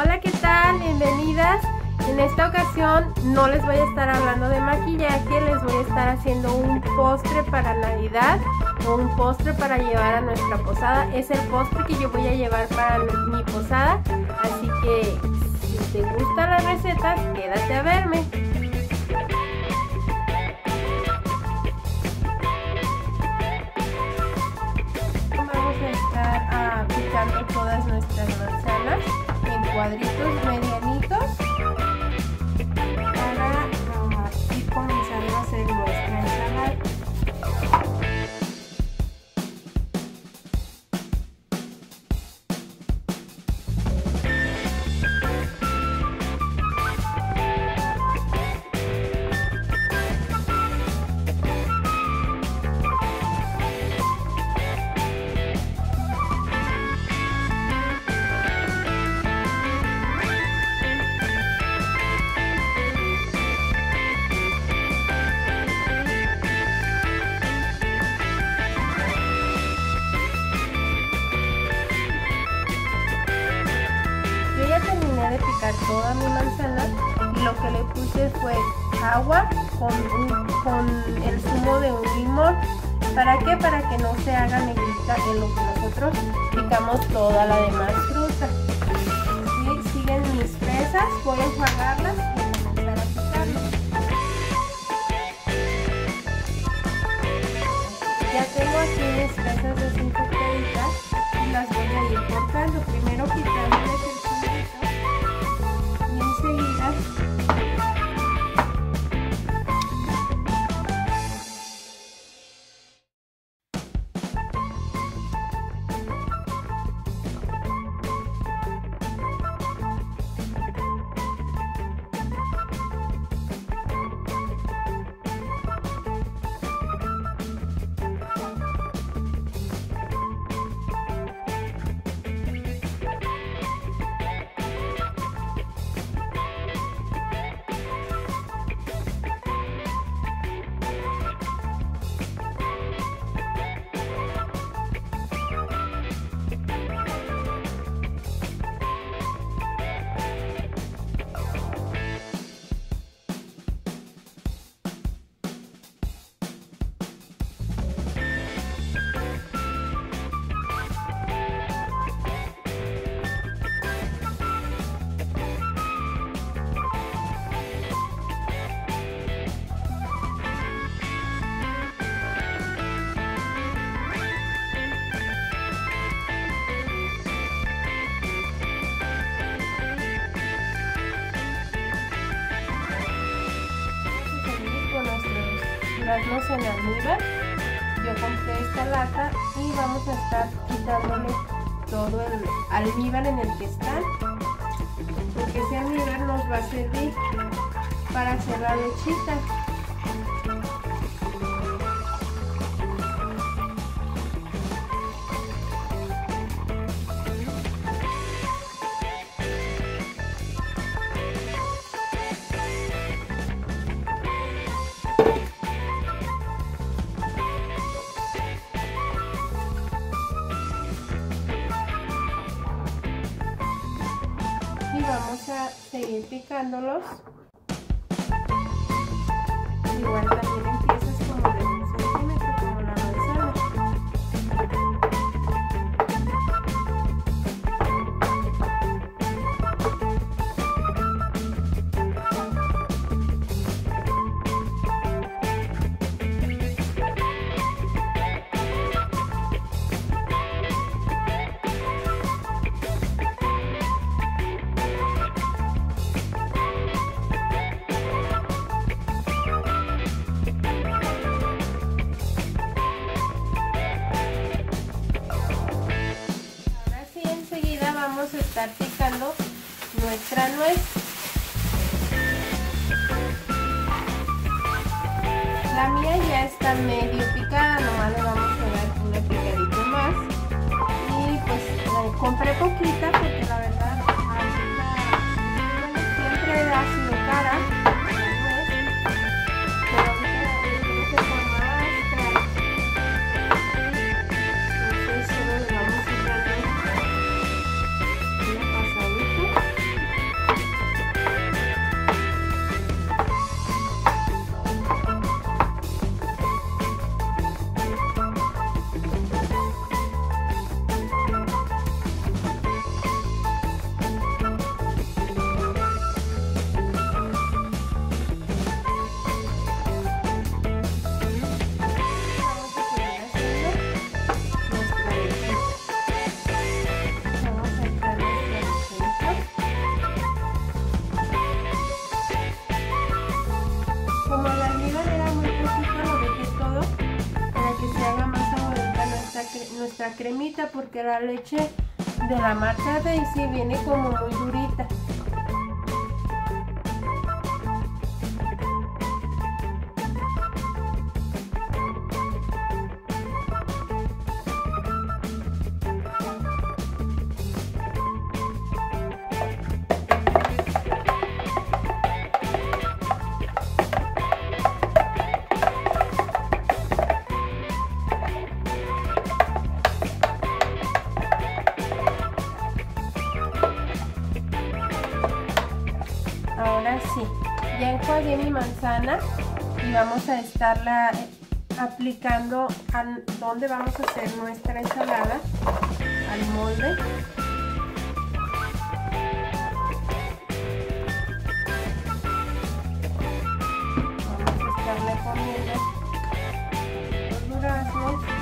Hola, ¿qué tal? Bienvenidas. En esta ocasión no les voy a estar hablando de maquillaje, les voy a estar haciendo un postre para Navidad o un postre para llevar a nuestra posada. Es el postre que yo voy a llevar para mi posada, así que si te gustan las recetas, quédate a verme. Vamos a estar ah, picando todas nuestras manzanas cuadritos medianitos de picar toda mi manzana y lo que le puse fue agua con, un- con el zumo de un limón. ¿Para qué? Para que no se haga negrita en lo que nosotros picamos toda la demás fruta. Y siguen mis fresas, voy a enjuagarlas en almíbar. Yo compré esta lata y vamos a estar quitándole todo el almíbar en el que están. Porque ese almíbar nos va a servir para hacer la lechita. Vamos a seguir picándolos. Igual también picando nuestra nuez. La mía ya está medio picada, nomás le vamos a dar una picadita más. Y pues compré poquita cremita porque la leche de la marca Daisy viene como muy durita. Ahora sí, ya enjuagué mi manzana y vamos a estarla aplicando a donde vamos a hacer nuestra ensalada, al molde. Vamos a estarle poniendo los duraznos.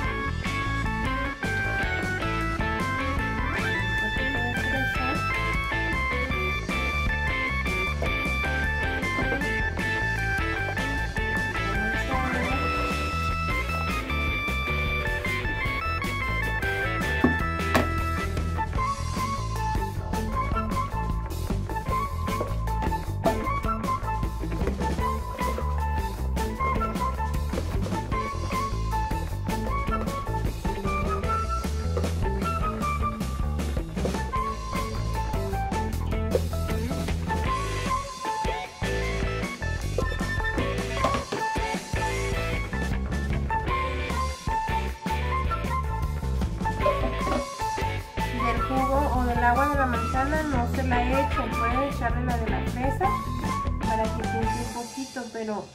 Para que piense un poquito, pero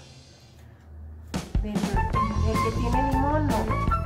del que tiene limón no.